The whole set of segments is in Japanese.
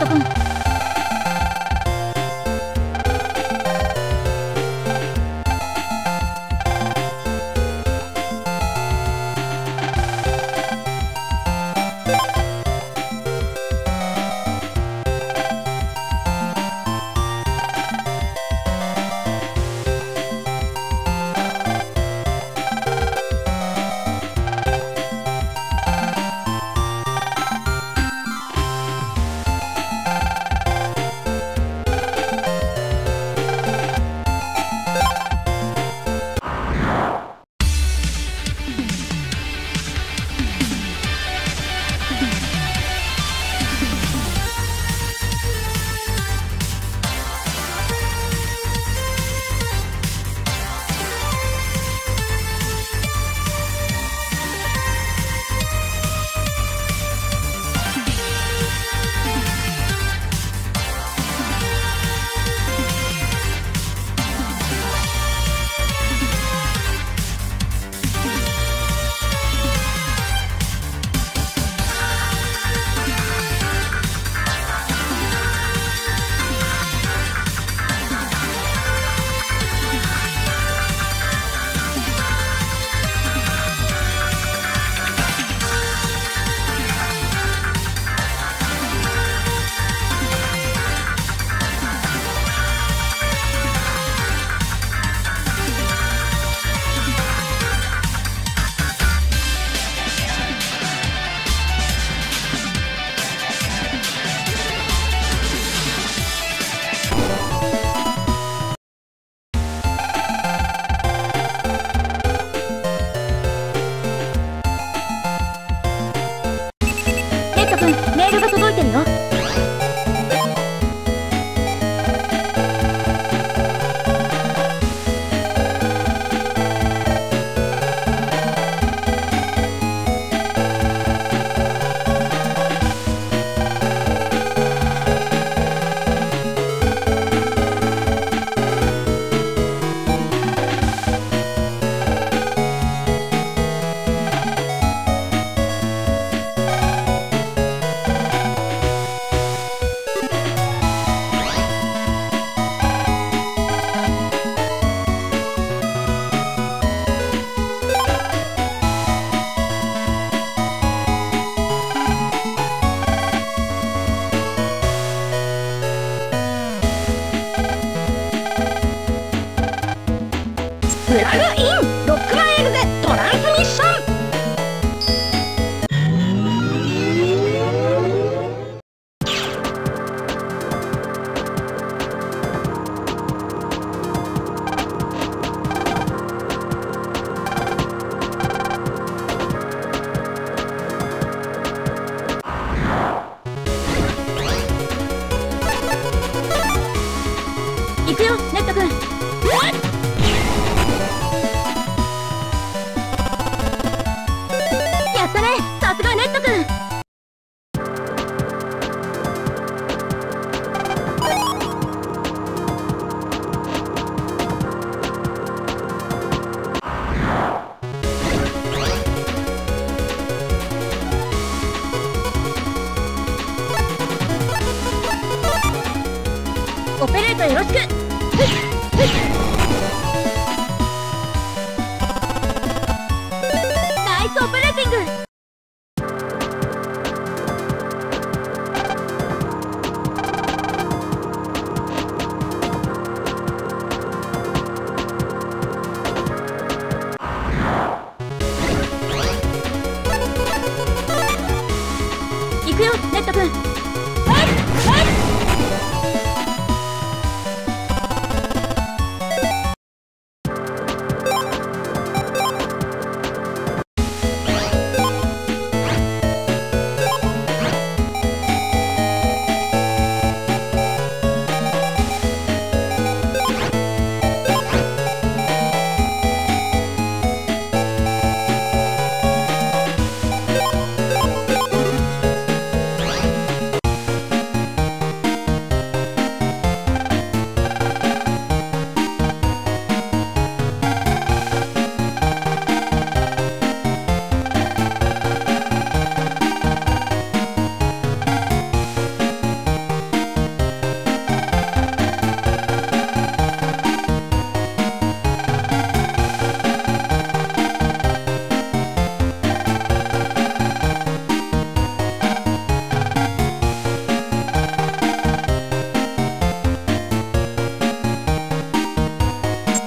तक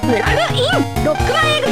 ブラグインロックマン映画